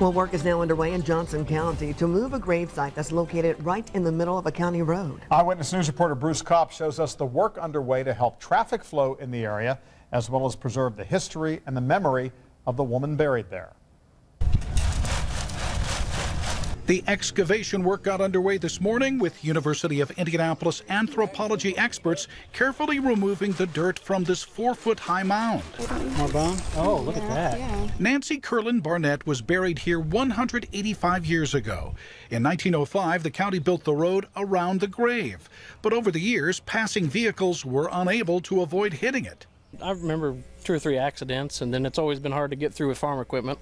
Well, work is now underway in Johnson County to move a gravesite that's located right in the middle of a county road. Eyewitness News reporter Bruce Kopp shows us the work underway to help traffic flow in the area, as well as preserve the history and the memory of the woman buried there. The excavation work got underway this morning with University of Indianapolis anthropology experts carefully removing the dirt from this four foot high mound. More bone? Oh, look at that. Nancy Kerlin Barnett was buried here 185 years ago. In 1905, the county built the road around the grave, but over the years, passing vehicles were unable to avoid hitting it. I remember two or three accidents, and then it's always been hard to get through with farm equipment.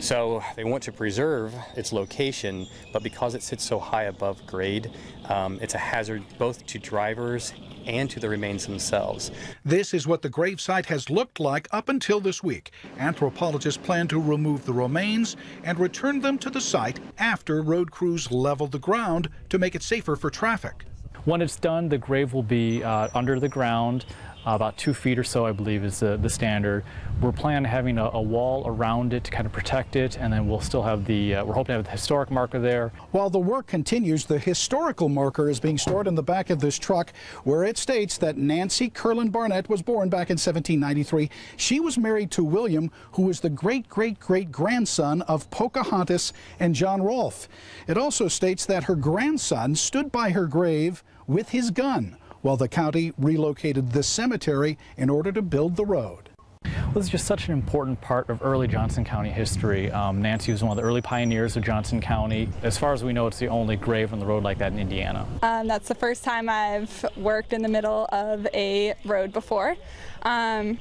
So they want to preserve its location, but because it sits so high above grade, um, it's a hazard both to drivers and to the remains themselves. This is what the gravesite has looked like up until this week. Anthropologists plan to remove the remains and return them to the site after road crews level the ground to make it safer for traffic. When it's done, the grave will be uh, under the ground, uh, about two feet or so, I believe, is the, the standard. We're planning on having a, a, wall around it to kind of protect it, and then we'll still have the, uh, we're hoping to have the historic marker there. While the work continues, the historical marker is being stored in the back of this truck, where it states that Nancy Kerlin Barnett was born back in 1793. She was married to William, who was the great great great grandson of Pocahontas and John Rolfe. It also states that her grandson stood by her grave with his gun while the county relocated this cemetery in order to build the road. Well, this is just such an important part of early Johnson County history. Um, Nancy was one of the early pioneers of Johnson County. As far as we know, it's the only grave on the road like that in Indiana. Um, that's the first time I've worked in the middle of a road before. Um,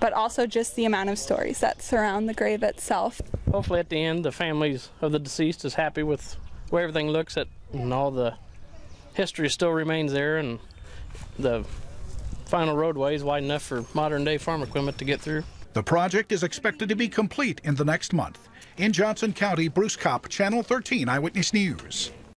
but also just the amount of stories that surround the grave itself. Hopefully at the end, the families of the deceased is happy with where everything looks at and all the history still remains there and the final roadway is wide enough for modern day farm equipment to get through. The project is expected to be complete in the next month. In Johnson County, Bruce Kopp, Channel 13 Eyewitness News.